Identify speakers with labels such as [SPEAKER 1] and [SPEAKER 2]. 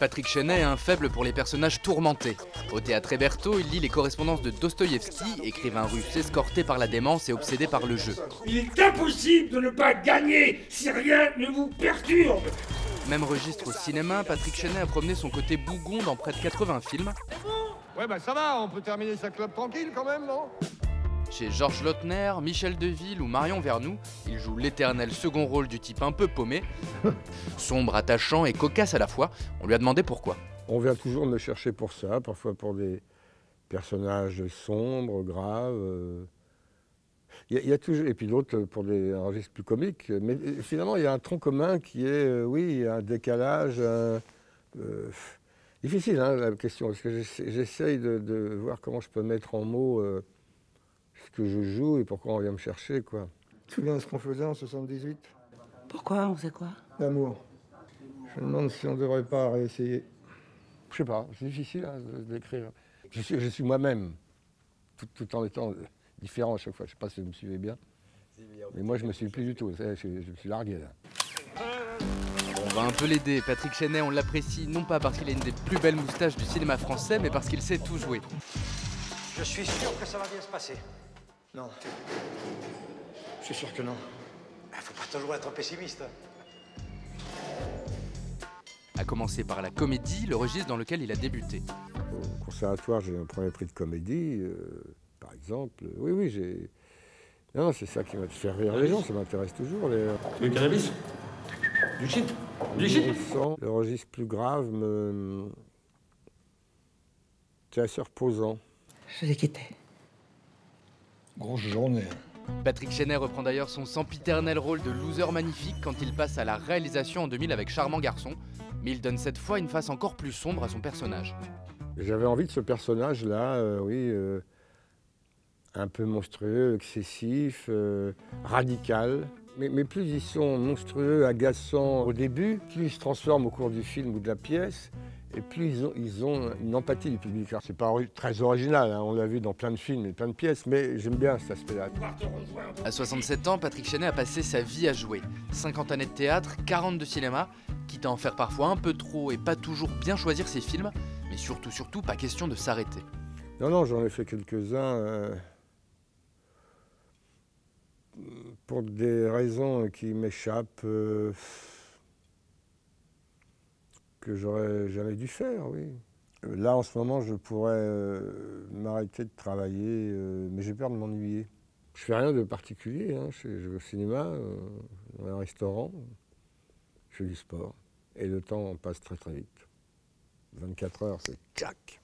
[SPEAKER 1] Patrick Chenet a un faible pour les personnages tourmentés. Au théâtre Héberto, il lit les correspondances de Dostoïevski, écrivain russe escorté par la démence et obsédé par le jeu.
[SPEAKER 2] Il est impossible de ne pas gagner si rien ne vous perturbe
[SPEAKER 1] Même registre au cinéma, Patrick Chenet a promené son côté bougon dans près de 80 films.
[SPEAKER 3] Ouais bah ça va, on peut terminer sa club tranquille quand même, non?
[SPEAKER 1] Chez Georges Lautner, Michel Deville ou Marion Vernou, il joue l'éternel second rôle du type un peu paumé. Sombre, attachant et cocasse à la fois. On lui a demandé pourquoi.
[SPEAKER 4] On vient toujours me chercher pour ça, parfois pour des personnages sombres, graves. euh. Il y, a- il y a toujours, et puis d'autres pour des un registre plus comiques. Mais euh, finalement, il y a un tronc commun qui est, euh, oui, un décalage. un, euh, difficile, hein, la question, parce que j'essa- j'essaye de, de voir comment je peux mettre en mots euh, ce que je joue et pourquoi on vient me chercher, quoi. Tu te souviens de ce qu'on faisait en 78
[SPEAKER 5] Pourquoi On sait quoi?
[SPEAKER 4] L'amour. Je me demande si on ne devrait pas réessayer. Je sais pas, c'est difficile hein, de, de l'écrire. Je suis, je suis moi-même, tout, tout en étant différent à chaque fois. Je sais pas si vous me suivez bien. Mais moi, je me suis plus du tout. je me suis largué là.
[SPEAKER 1] On va un peu l'aider. Patrick Chenet, on l'apprécie non pas parce qu'il a une des plus belles moustaches du cinéma français, mais parce qu'il sait tout jouer.
[SPEAKER 6] Je suis sûr que ça va bien se passer.
[SPEAKER 7] Non. Je suis sûr que non.
[SPEAKER 6] Il faut pas toujours être pessimiste.
[SPEAKER 1] À commencer par la comédie, le registre dans lequel il a débuté.
[SPEAKER 4] Au conservatoire, j'ai un premier prix de comédie, euh, par exemple. Oui, oui, j'ai. Non, c'est ça qui va te faire rire les gens, ça m'intéresse toujours. Les...
[SPEAKER 7] Veux du cannabis? Du shit? Du shit?
[SPEAKER 4] Le registre plus grave me. C'est assez reposant.
[SPEAKER 5] Je l'ai quitté.
[SPEAKER 7] Grosse journée.
[SPEAKER 1] Patrick Chenet reprend d'ailleurs son sempiternel rôle de loser magnifique quand il passe à la réalisation en 2000 avec Charmant Garçon, mais il donne cette fois une face encore plus sombre à son personnage.
[SPEAKER 4] J'avais envie de ce personnage-là, euh, oui, euh, un peu monstrueux, excessif, euh, radical. Mais, mais plus ils sont monstrueux, agaçants au début, plus ils se transforment au cours du film ou de la pièce, et plus ils ont, ils ont une empathie du public. C'est pas très original, hein, on l'a vu dans plein de films et plein de pièces, mais j'aime bien cet aspect-là.
[SPEAKER 1] À 67 ans, Patrick Chenet a passé sa vie à jouer. 50 années de théâtre, 40 de cinéma, quitte à en faire parfois un peu trop et pas toujours bien choisir ses films, mais surtout, surtout, pas question de s'arrêter.
[SPEAKER 4] Non, non, j'en ai fait quelques-uns. euh, pour des raisons qui m'échappent, euh, que j'aurais dû faire, oui. Euh, Là, en ce moment, je pourrais euh, m'arrêter de travailler, euh, mais j'ai peur de m'ennuyer. Je fais rien de particulier. hein, Je, vais au cinéma, dans un restaurant, je fais du sport. Et le temps passe très très vite. 24 heures, c'est tchac